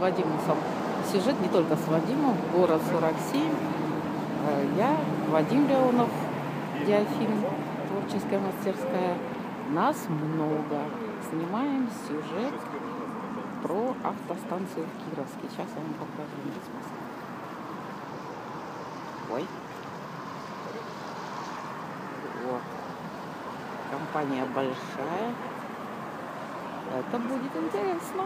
Вадимом сюжет, не только с Вадимом, город 47. Э, я, Вадим Леонов, Диафильм, творческая мастерская. Нас много. Снимаем сюжет про автостанцию в Кировске. Сейчас я вам покажу. Ой. Вот. Компания большая. Это будет интересно.